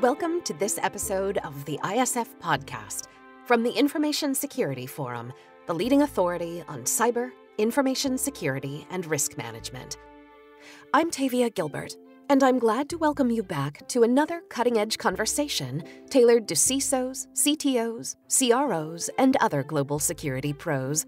Welcome to this episode of the ISF Podcast from the Information Security Forum, the leading authority on cyber, information security, and risk management. I'm Tavia Gilbert, and I'm glad to welcome you back to another cutting edge conversation tailored to CISOs, CTOs, CROs, and other global security pros.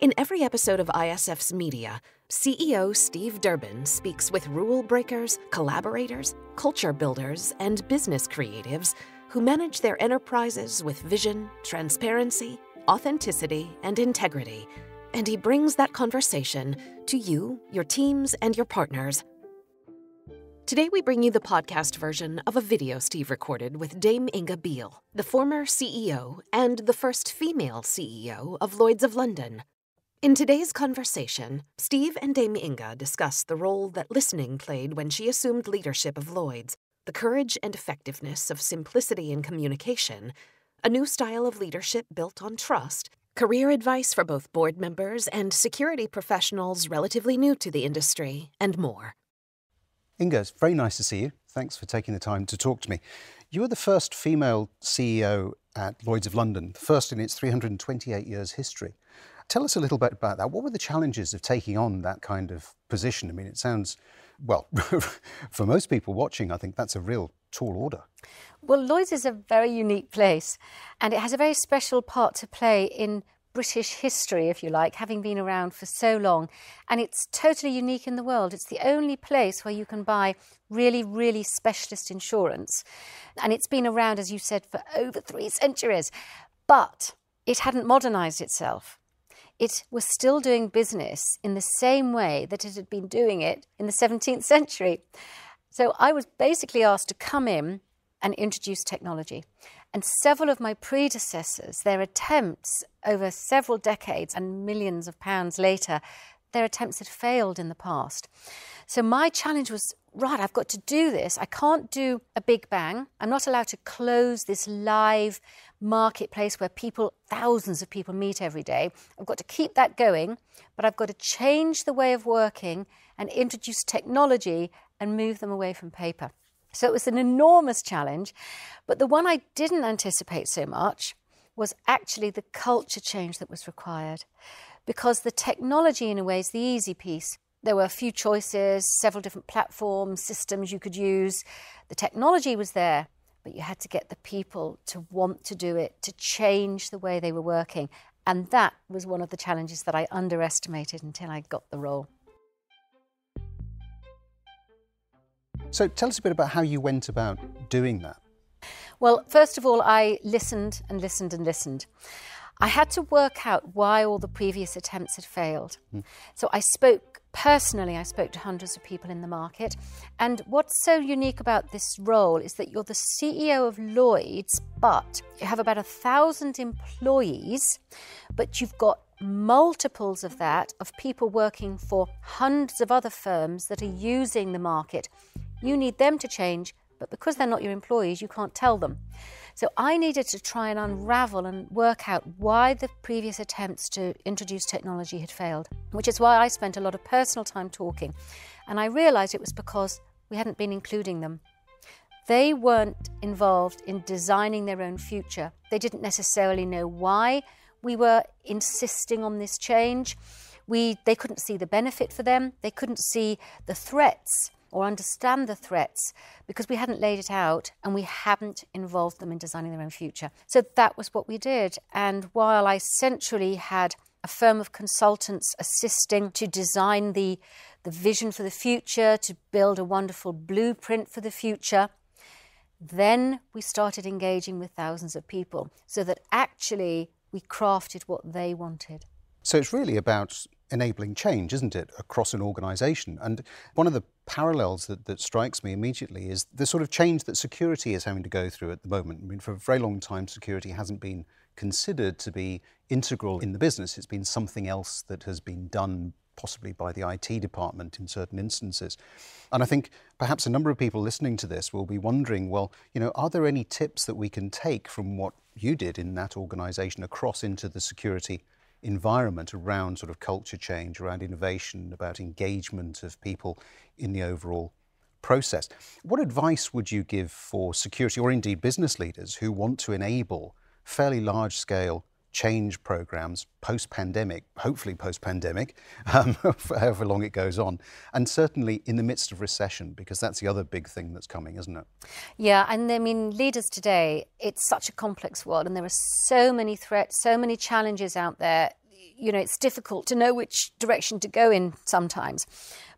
In every episode of ISF's media, CEO Steve Durbin speaks with rule breakers, collaborators, culture builders, and business creatives who manage their enterprises with vision, transparency, authenticity, and integrity. And he brings that conversation to you, your teams, and your partners. Today, we bring you the podcast version of a video Steve recorded with Dame Inga Beale, the former CEO and the first female CEO of Lloyds of London. In today's conversation, Steve and Dame Inga discuss the role that listening played when she assumed leadership of Lloyd's, the courage and effectiveness of simplicity in communication, a new style of leadership built on trust, career advice for both board members and security professionals relatively new to the industry, and more. Inga, it's very nice to see you. Thanks for taking the time to talk to me. You are the first female CEO at Lloyds of London, the first in its 328 years history. Tell us a little bit about that. What were the challenges of taking on that kind of position? I mean, it sounds, well, for most people watching, I think that's a real tall order. Well, Lloyd's is a very unique place, and it has a very special part to play in British history, if you like, having been around for so long. And it's totally unique in the world. It's the only place where you can buy really, really specialist insurance. And it's been around, as you said, for over three centuries. But it hadn't modernised itself it was still doing business in the same way that it had been doing it in the 17th century. So I was basically asked to come in and introduce technology. And several of my predecessors, their attempts over several decades and millions of pounds later, their attempts had failed in the past. So my challenge was right, I've got to do this. I can't do a big bang. I'm not allowed to close this live marketplace where people, thousands of people meet every day. I've got to keep that going, but I've got to change the way of working and introduce technology and move them away from paper. So it was an enormous challenge. But the one I didn't anticipate so much was actually the culture change that was required. Because the technology, in a way, is the easy piece. There were a few choices, several different platforms, systems you could use. The technology was there, but you had to get the people to want to do it, to change the way they were working. And that was one of the challenges that I underestimated until I got the role. So tell us a bit about how you went about doing that. Well, first of all, I listened and listened and listened. I had to work out why all the previous attempts had failed. Mm. So I spoke personally, I spoke to hundreds of people in the market. And what's so unique about this role is that you're the CEO of Lloyd's, but you have about a thousand employees, but you've got multiples of that of people working for hundreds of other firms that are using the market. You need them to change, but because they're not your employees, you can't tell them. So I needed to try and unravel and work out why the previous attempts to introduce technology had failed, which is why I spent a lot of personal time talking. And I realized it was because we hadn't been including them. They weren't involved in designing their own future. They didn't necessarily know why we were insisting on this change. We, they couldn't see the benefit for them. They couldn't see the threats or understand the threats because we hadn't laid it out and we hadn't involved them in designing their own future. So that was what we did. And while I centrally had a firm of consultants assisting to design the, the vision for the future, to build a wonderful blueprint for the future, then we started engaging with thousands of people so that actually we crafted what they wanted. So it's really about enabling change, isn't it, across an organisation? And one of the parallels that, that strikes me immediately is the sort of change that security is having to go through at the moment. I mean, for a very long time, security hasn't been considered to be integral in the business. It's been something else that has been done possibly by the IT department in certain instances. And I think perhaps a number of people listening to this will be wondering, well, you know, are there any tips that we can take from what you did in that organisation across into the security environment around sort of culture change, around innovation, about engagement of people in the overall process. What advice would you give for security or indeed business leaders who want to enable fairly large scale change programs post pandemic, hopefully post pandemic, um, for however long it goes on, and certainly in the midst of recession, because that's the other big thing that's coming, isn't it? Yeah, and I mean, leaders today, it's such a complex world, and there are so many threats, so many challenges out there. You know, it's difficult to know which direction to go in sometimes.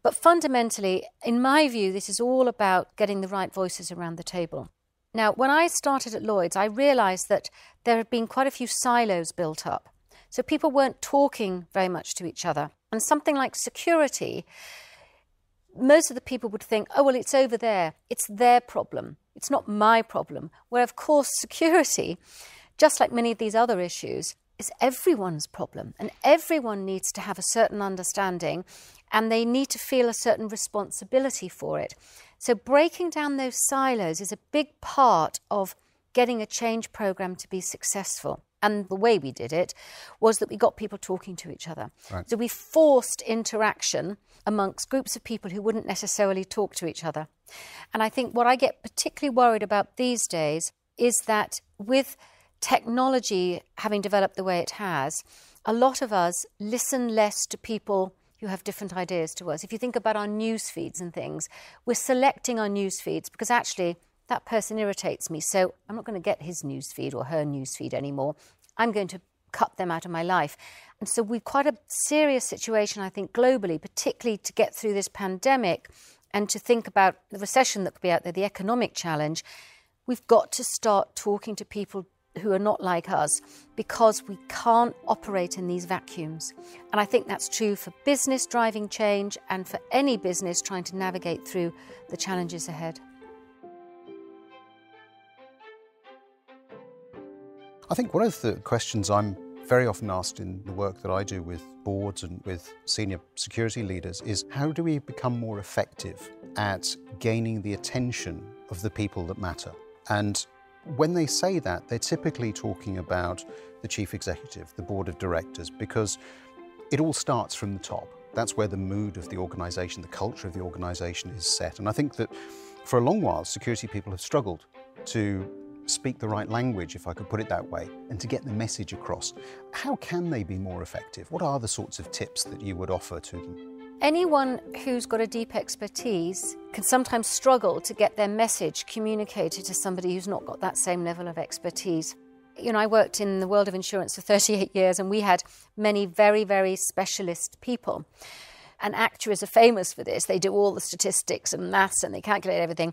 But fundamentally, in my view, this is all about getting the right voices around the table. Now, when I started at Lloyd's, I realised that there had been quite a few silos built up. So people weren't talking very much to each other. And something like security, most of the people would think, oh, well, it's over there. It's their problem. It's not my problem. Where, of course, security, just like many of these other issues, is everyone's problem. And everyone needs to have a certain understanding and they need to feel a certain responsibility for it. So, breaking down those silos is a big part of getting a change program to be successful. And the way we did it was that we got people talking to each other. Right. So, we forced interaction amongst groups of people who wouldn't necessarily talk to each other. And I think what I get particularly worried about these days is that with technology having developed the way it has, a lot of us listen less to people who have different ideas to us. If you think about our news feeds and things, we're selecting our news feeds because actually that person irritates me. So I'm not going to get his news feed or her news feed anymore. I'm going to cut them out of my life. And so we've quite a serious situation, I think, globally, particularly to get through this pandemic and to think about the recession that could be out there, the economic challenge. We've got to start talking to people who are not like us because we can't operate in these vacuums. And I think that's true for business driving change and for any business trying to navigate through the challenges ahead. I think one of the questions I'm very often asked in the work that I do with boards and with senior security leaders is how do we become more effective at gaining the attention of the people that matter? And when they say that, they're typically talking about the chief executive, the board of directors, because it all starts from the top. That's where the mood of the organization, the culture of the organization is set. And I think that for a long while, security people have struggled to speak the right language, if I could put it that way, and to get the message across. How can they be more effective? What are the sorts of tips that you would offer to them? Anyone who's got a deep expertise can sometimes struggle to get their message communicated to somebody who's not got that same level of expertise. You know, I worked in the world of insurance for 38 years and we had many very, very specialist people. And actuaries are famous for this. They do all the statistics and maths and they calculate everything.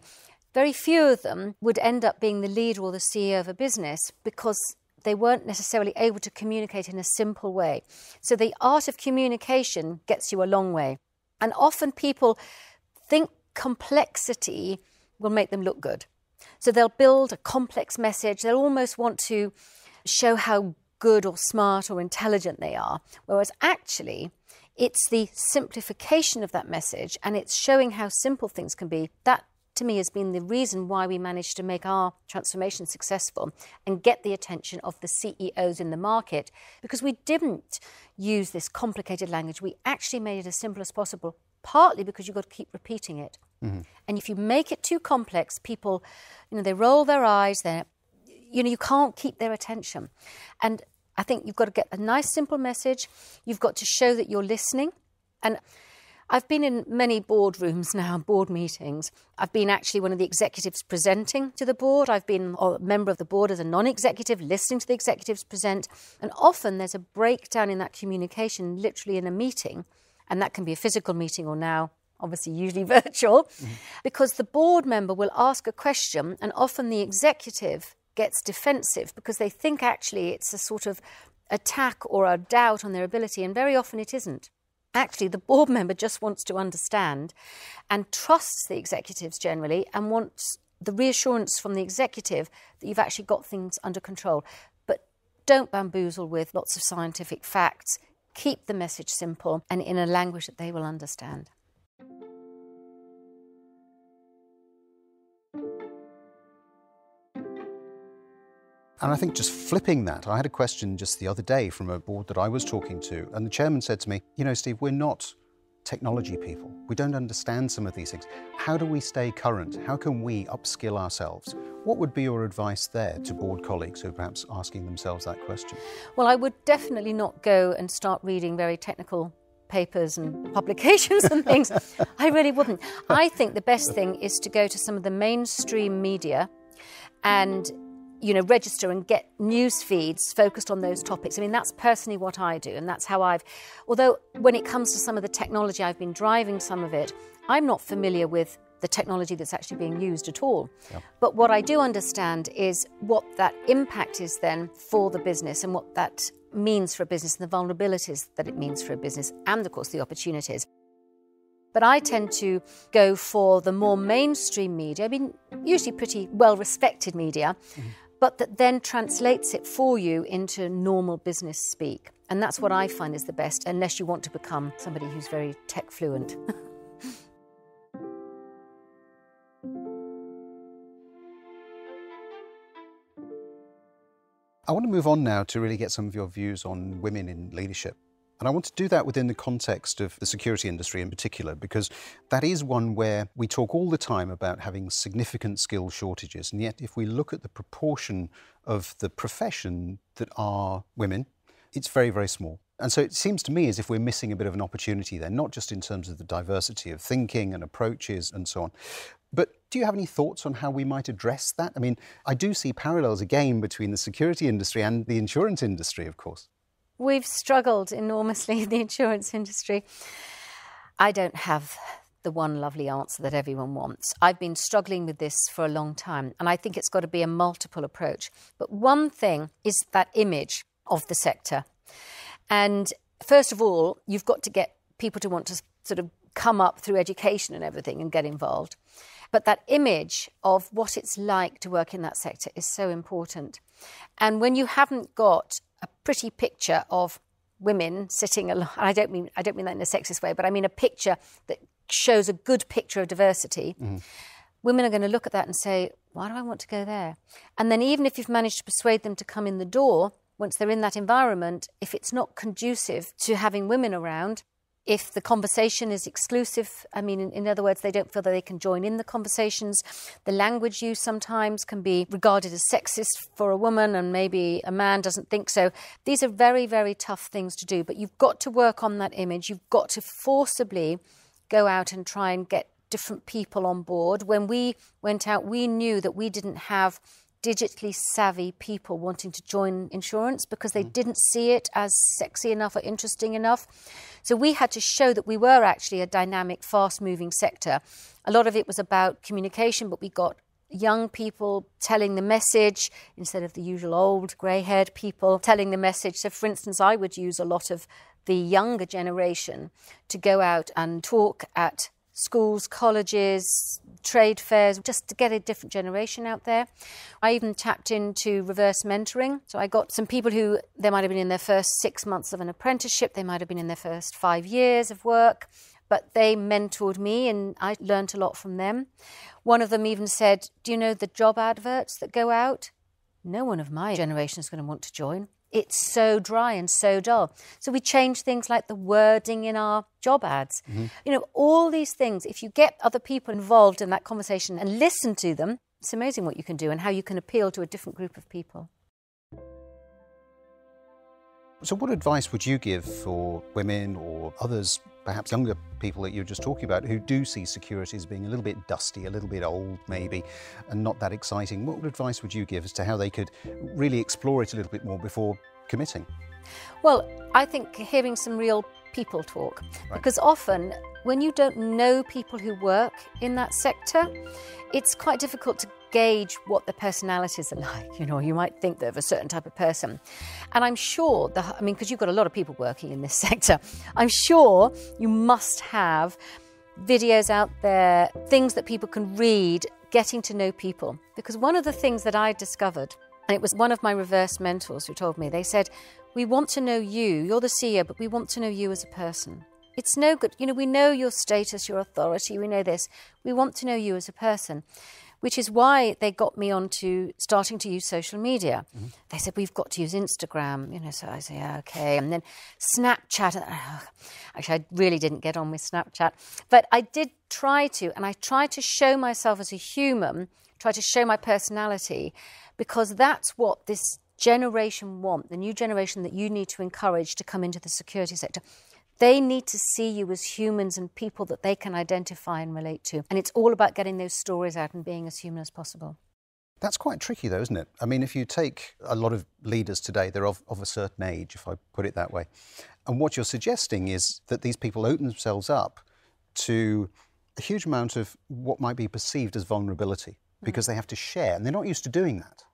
Very few of them would end up being the leader or the CEO of a business because they weren't necessarily able to communicate in a simple way. So the art of communication gets you a long way. And often people think complexity will make them look good. So they'll build a complex message. They'll almost want to show how good or smart or intelligent they are. Whereas actually, it's the simplification of that message and it's showing how simple things can be that to me has been the reason why we managed to make our transformation successful and get the attention of the CEOs in the market because we didn't use this complicated language. We actually made it as simple as possible, partly because you've got to keep repeating it. Mm-hmm. And if you make it too complex, people, you know, they roll their eyes, they you know, you can't keep their attention. And I think you've got to get a nice simple message. You've got to show that you're listening. And I've been in many boardrooms now, board meetings. I've been actually one of the executives presenting to the board. I've been a member of the board as a non executive, listening to the executives present. And often there's a breakdown in that communication, literally in a meeting. And that can be a physical meeting or now, obviously, usually virtual, mm-hmm. because the board member will ask a question, and often the executive gets defensive because they think actually it's a sort of attack or a doubt on their ability, and very often it isn't. Actually, the board member just wants to understand and trusts the executives generally and wants the reassurance from the executive that you've actually got things under control. But don't bamboozle with lots of scientific facts. Keep the message simple and in a language that they will understand. And I think just flipping that, I had a question just the other day from a board that I was talking to, and the chairman said to me, You know, Steve, we're not technology people. We don't understand some of these things. How do we stay current? How can we upskill ourselves? What would be your advice there to board colleagues who are perhaps asking themselves that question? Well, I would definitely not go and start reading very technical papers and publications and things. I really wouldn't. I think the best thing is to go to some of the mainstream media and you know register and get news feeds focused on those topics. I mean that's personally what I do and that's how I've although when it comes to some of the technology I've been driving some of it, I'm not familiar with the technology that's actually being used at all. Yep. But what I do understand is what that impact is then for the business and what that means for a business and the vulnerabilities that it means for a business and of course the opportunities. But I tend to go for the more mainstream media, I mean, usually pretty well respected media, mm-hmm but that then translates it for you into normal business speak. And that's what I find is the best, unless you want to become somebody who's very tech fluent. I want to move on now to really get some of your views on women in leadership. And I want to do that within the context of the security industry in particular, because that is one where we talk all the time about having significant skill shortages. And yet, if we look at the proportion of the profession that are women, it's very, very small. And so it seems to me as if we're missing a bit of an opportunity there, not just in terms of the diversity of thinking and approaches and so on. But do you have any thoughts on how we might address that? I mean, I do see parallels again between the security industry and the insurance industry, of course. We've struggled enormously in the insurance industry. I don't have the one lovely answer that everyone wants. I've been struggling with this for a long time, and I think it's got to be a multiple approach. But one thing is that image of the sector. And first of all, you've got to get people to want to sort of come up through education and everything and get involved. But that image of what it's like to work in that sector is so important. And when you haven't got pretty picture of women sitting along. I don't mean I don't mean that in a sexist way, but I mean a picture that shows a good picture of diversity. Mm-hmm. Women are going to look at that and say, "Why do I want to go there?" And then even if you've managed to persuade them to come in the door, once they're in that environment, if it's not conducive to having women around, if the conversation is exclusive, I mean, in, in, other words, they don't feel that they can join in the conversations. The language used sometimes can be regarded as sexist for a woman, and maybe a man doesn't think so. These are very, very tough things to do, but you've got to work on that image. You've got to forcibly go out and try and get different people on board. When we went out, we knew that we didn't have digitally savvy people wanting to join insurance because they mm. didn't see it as sexy enough or interesting enough. So we had to show that we were actually a dynamic, fast moving sector. A lot of it was about communication, but we got young people telling the message instead of the usual old grey haired people telling the message. So, for instance, I would use a lot of the younger generation to go out and talk at schools, colleges, trade fairs, just to get a different generation out there. I even tapped into reverse mentoring. So I got some people who they might have been in their first six months of an apprenticeship, they might have been in their first five years of work, but they mentored me and I learned a lot from them. One of them even said, Do you know the job adverts that go out? No one of my generation is going to want to join it's so dry and so dull. So we change things like the wording in our job ads. Mm-hmm. You know, all these things, if you get other people involved in that conversation and listen to them, it's amazing what you can do and how you can appeal to a different group of people. So, what advice would you give for women or others, perhaps younger people that you were just talking about, who do see security as being a little bit dusty, a little bit old, maybe, and not that exciting? What advice would you give as to how they could really explore it a little bit more before committing? Well, I think hearing some real people talk, right. because often when you don't know people who work in that sector, it's quite difficult to gauge what the personalities are like. You know, you might think they're of a certain type of person. And I'm sure, the, I mean, because you've got a lot of people working in this sector, I'm sure you must have videos out there, things that people can read, getting to know people. Because one of the things that I discovered, and it was one of my reverse mentors who told me, they said, We want to know you. You're the CEO, but we want to know you as a person. It's no good. You know, we know your status, your authority, we know this. We want to know you as a person. Which is why they got me onto starting to use social media. Mm-hmm. They said, We've got to use Instagram, you know, so I say, yeah, okay. And then Snapchat. actually, I really didn't get on with Snapchat, but I did try to, and I tried to show myself as a human, try to show my personality, because that's what this generation want, the new generation that you need to encourage to come into the security sector. They need to see you as humans and people that they can identify and relate to. And it's all about getting those stories out and being as human as possible. That's quite tricky, though, isn't it? I mean, if you take a lot of leaders today, they're of, of a certain age, if I put it that way. And what you're suggesting is that these people open themselves up to a huge amount of what might be perceived as vulnerability because mm. they have to share, and they're not used to doing that.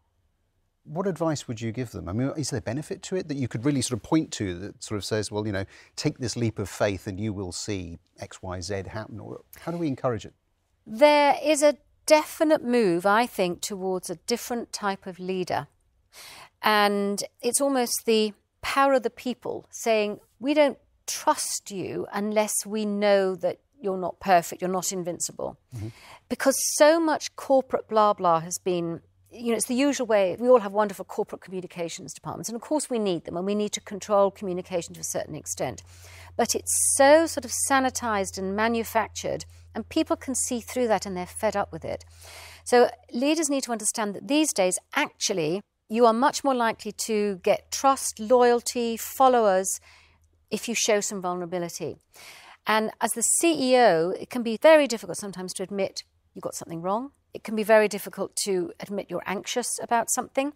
What advice would you give them? I mean, is there benefit to it that you could really sort of point to that sort of says, well, you know, take this leap of faith and you will see X, Y, Z happen? Or how do we encourage it? There is a definite move, I think, towards a different type of leader. And it's almost the power of the people saying, we don't trust you unless we know that you're not perfect, you're not invincible. Mm-hmm. Because so much corporate blah blah has been you know, it's the usual way. We all have wonderful corporate communications departments, and of course we need them, and we need to control communication to a certain extent. But it's so sort of sanitized and manufactured, and people can see through that and they're fed up with it. So leaders need to understand that these days, actually, you are much more likely to get trust, loyalty, followers if you show some vulnerability. And as the CEO, it can be very difficult sometimes to admit you got something wrong it can be very difficult to admit you're anxious about something.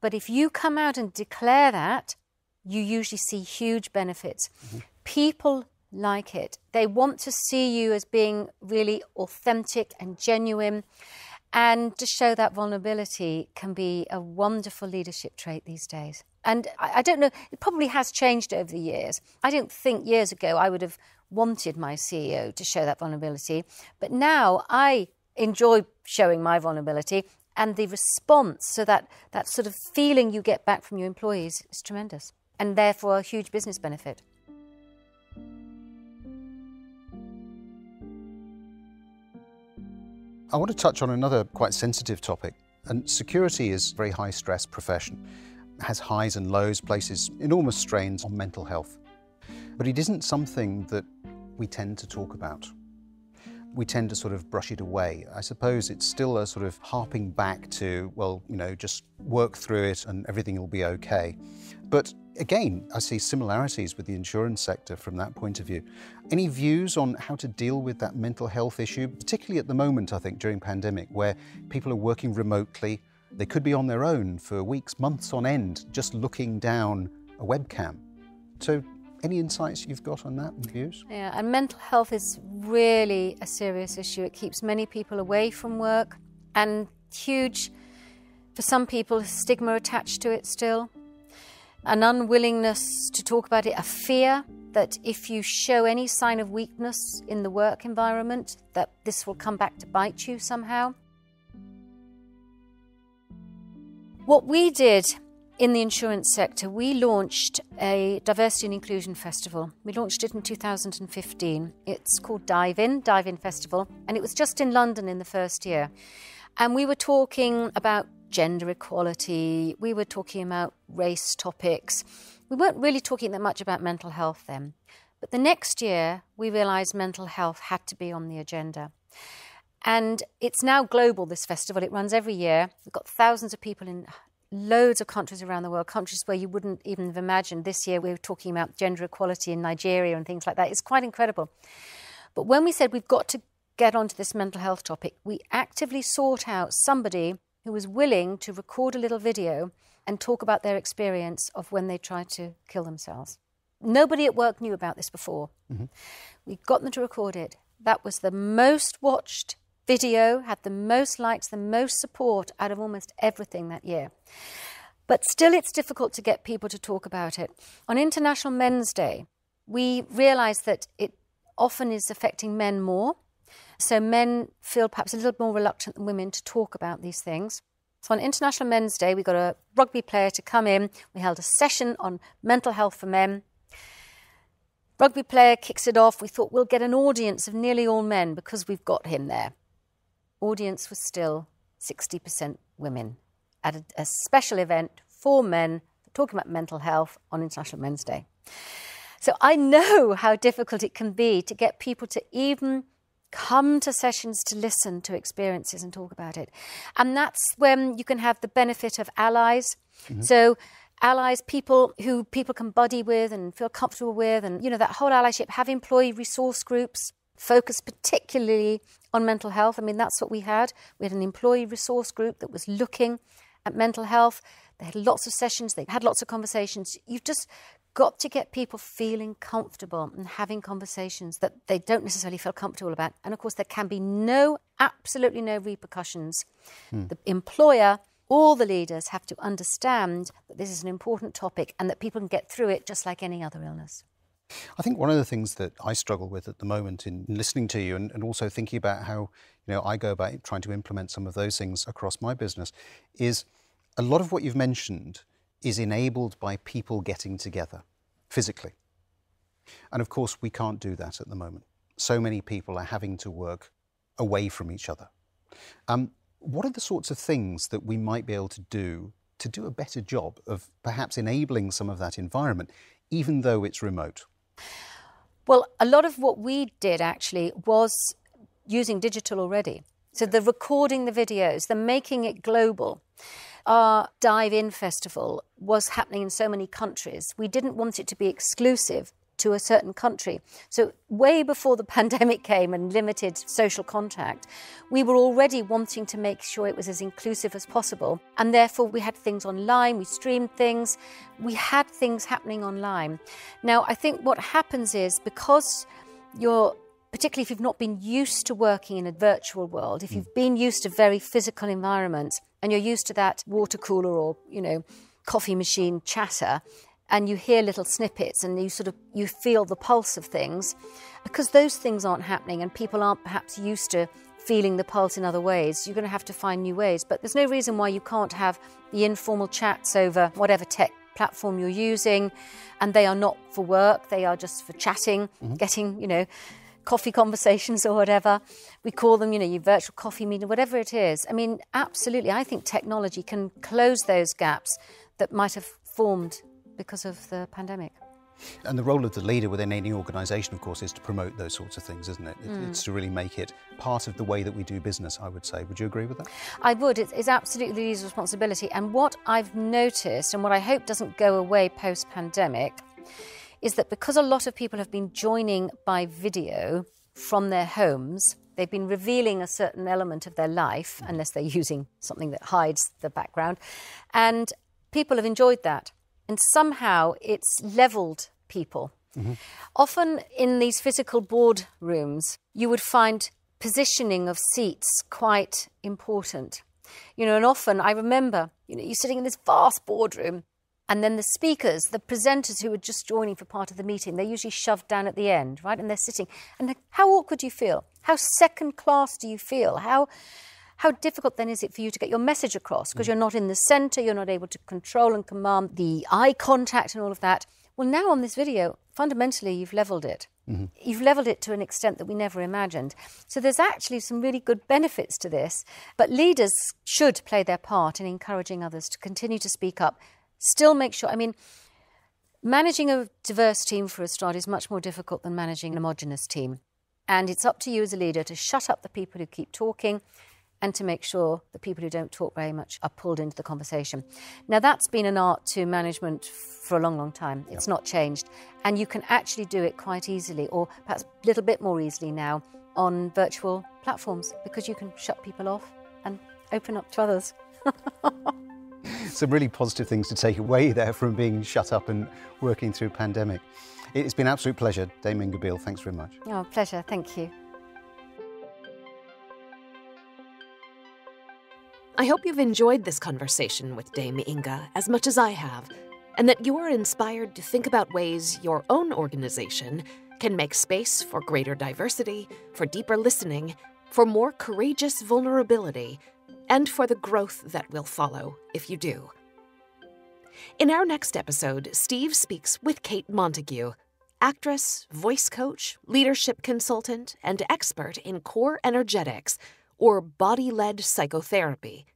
But if you come out and declare that, you usually see huge benefits. Mm-hmm. People like it. They want to see you as being really authentic and genuine. And to show that vulnerability can be a wonderful leadership trait these days. And I, I, don't know, it probably has changed over the years. I don't think years ago I would have wanted my CEO to show that vulnerability. But now I enjoy showing my vulnerability and the response so that that sort of feeling you get back from your employees is tremendous and therefore a huge business benefit I want to touch on another quite sensitive topic. And security is a very high stress profession, it has highs and lows, places enormous strains on mental health. But it isn't something that we tend to talk about we tend to sort of brush it away. I suppose it's still a sort of harping back to, well, you know, just work through it and everything will be okay. But again, I see similarities with the insurance sector from that point of view. Any views on how to deal with that mental health issue, particularly at the moment, I think, during pandemic, where people are working remotely, they could be on their own for weeks, months on end, just looking down a webcam. So any insights you've got on that and views? Yeah, and mental health is really a serious issue. It keeps many people away from work and huge, for some people, stigma attached to it still. An unwillingness to talk about it, a fear that if you show any sign of weakness in the work environment, that this will come back to bite you somehow. What we did in the insurance sector, we launched a diversity and inclusion festival. We launched it in 2015. It's called Dive In, Dive In Festival, and it was just in London in the first year. And we were talking about gender equality, we were talking about race topics. We weren't really talking that much about mental health then. But the next year, we realised mental health had to be on the agenda. And it's now global, this festival. It runs every year. We've got thousands of people in loads of countries around the world, countries where you wouldn't even have imagined. This year we were talking about gender equality in Nigeria and things like that. It's quite incredible. But when we said we've got to get onto this mental health topic, we actively sought out somebody who was willing to record a little video and talk about their experience of when they tried to kill themselves. Nobody at work knew about this before. Mm-hmm. We got them to record it. That was the most watched video had the most likes, the most support out of almost everything that year. But still, it's difficult to get people to talk about it. On International Men's Day, we realised that it often is affecting men more. So men feel perhaps a little more reluctant than women to talk about these things. So on International Men's Day, we got a rugby player to come in. We held a session on mental health for men. Rugby player kicks it off. We thought we'll get an audience of nearly all men because we've got him there. Audience was still 60% women at a, a special event for men talking about mental health on International Men's Day. So I know how difficult it can be to get people to even come to sessions to listen to experiences and talk about it. And that's when you can have the benefit of allies. Mm-hmm. So allies, people who people can buddy with and feel comfortable with, and you know that whole allyship. Have employee resource groups focused particularly on mental health. I mean, that's what we had. We had an employee resource group that was looking at mental health. They had lots of sessions. They had lots of conversations. You've just got to get people feeling comfortable and having conversations that they don't necessarily feel comfortable about. And of course, there can be no, absolutely no repercussions. Hmm. The employer all the leaders have to understand that this is an important topic and that people can get through it just like any other illness. I think one of the things that I struggle with at the moment in listening to you and, and, also thinking about how you know I go about trying to implement some of those things across my business is a lot of what you've mentioned is enabled by people getting together physically. And of course we can't do that at the moment. So many people are having to work away from each other. Um, what are the sorts of things that we might be able to do to do a better job of perhaps enabling some of that environment, even though it's remote? Well, a lot of what we did actually was using digital already. So the recording the videos, the making it global. Our Dive In Festival was happening in so many countries. We didn't want it to be exclusive to a certain country. So, way before the pandemic came and limited social contact, we were already wanting to make sure it was as inclusive as possible. And therefore, we had things online, we streamed things, we had things happening online. Now, I think what happens is because you're particularly if you've not been used to working in a virtual world, if hmm. you've been used to very physical environments and you're used to that water cooler or, you know, coffee machine chatter, and you hear little snippets and you sort of you feel the pulse of things because those things aren't happening and people aren't perhaps used to feeling the pulse in other ways. You're going to have to find new ways but there's no reason why you can't have the informal chats over whatever tech platform you're using and they are not for work they are just for chatting mm-hmm. getting you know coffee conversations or whatever. We call them you know your virtual coffee meeting whatever it is. I mean absolutely i think technology can close those gaps that might have formed because of the pandemic. And the role of the leader within any organisation, of course, is to promote those sorts of things, isn't it? Mm. It's to really make it part of the way that we do business, I would say. Would you agree with that? I would. It's, it's absolutely the leader's responsibility. And what I've noticed, and what I hope doesn't go away post pandemic, is that because a lot of people have been joining by video from their homes, they've been revealing a certain element of their life, mm. unless they're using something that hides the background. And people have enjoyed that and somehow it's leveled people. Mm-hmm. Often in these physical board rooms, you would find positioning of seats quite important. You know, and often I remember, you know, you're sitting in this vast boardroom, and then the speakers, the presenters who are just joining for part of the meeting, they're usually shoved down at the end, right? And they're sitting. And how awkward do you feel? How second class do you feel? How how difficult then is it for you to get your message across because mm. you're not in the center, you're not able to control and command the eye contact and all of that. Well, now on this video, fundamentally, you've leveled it. Mm-hmm. You've leveled it to an extent that we never imagined. So there's actually some really good benefits to this. But leaders should play their part in encouraging others to continue to speak up. Still make sure, I mean, managing a diverse team for a start is much more difficult than managing an homogenous team. And it's up to you as a leader to shut up the people who keep talking, and to make sure the people who don't talk very much are pulled into the conversation. Now, that's been an art to management for a long, long time. It's not changed. And you can actually do it quite easily, or perhaps a little bit more easily now, on virtual platforms because you can shut people off and open up to others. Some really positive things to take away there from being shut up and working through pandemic. It's been an absolute pleasure, Dame Inga Thanks very much. Oh, pleasure. Thank you. I hope you've enjoyed this conversation with Dame Inga as much as I have, and that you are inspired to think about ways your own organization can make space for greater diversity, for deeper listening, for more courageous vulnerability, and for the growth that will follow if you do. In our next episode, Steve speaks with Kate Montague, actress, voice coach, leadership consultant, and expert in core energetics or body led psychotherapy.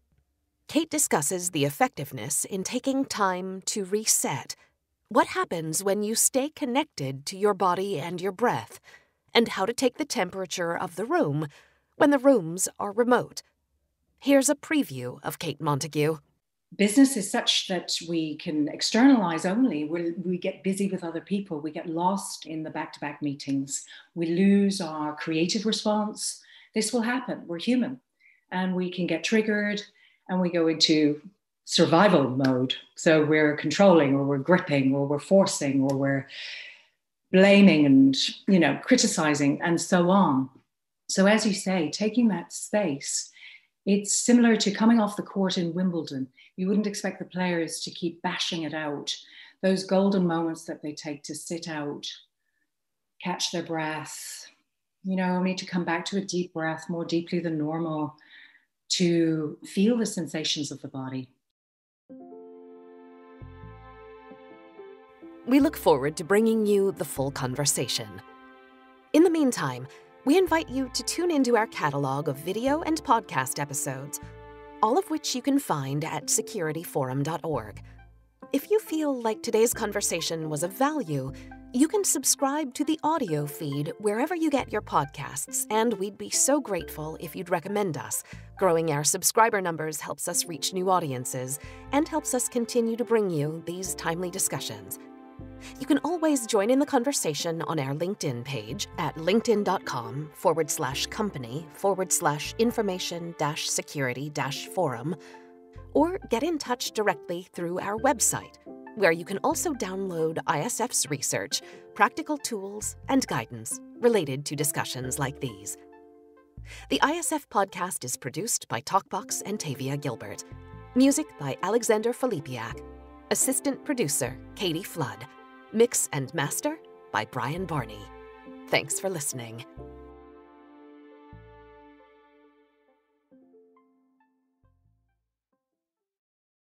Kate discusses the effectiveness in taking time to reset. What happens when you stay connected to your body and your breath, and how to take the temperature of the room when the rooms are remote. Here's a preview of Kate Montague. Business is such that we can externalize only. we we get busy with other people. We get lost in the back to back meetings. We lose our creative response. This will happen. We're human and we can get triggered and we go into survival mode. So we're controlling or we're gripping or we're forcing or we're blaming and you know criticizing and so on. So as you say, taking that space, it's similar to coming off the court in Wimbledon. You wouldn't expect the players to keep bashing it out. Those golden moments that they take to sit out, catch their breath, you know, need to come back to a deep breath more deeply than normal to feel the sensations of the body. We look forward to bringing you the full conversation. In the meantime, we invite you to tune into our catalog of video and podcast episodes, all of which you can find at securityforum.org. If you feel like today's conversation was of value, you can subscribe to the audio feed wherever you get your podcasts, and we'd be so grateful if you'd recommend us. Growing our subscriber numbers helps us reach new audiences and helps us continue to bring you these timely discussions. You can always join in the conversation on our LinkedIn page at linkedin.com forward slash company forward slash information dash security dash forum, or get in touch directly through our website where you can also download ISF's research, practical tools, and guidance related to discussions like these. The ISF podcast is produced by Talkbox and Tavia Gilbert. Music by Alexander Filipiak. Assistant producer Katie Flood. Mix and master by Brian Barney. Thanks for listening.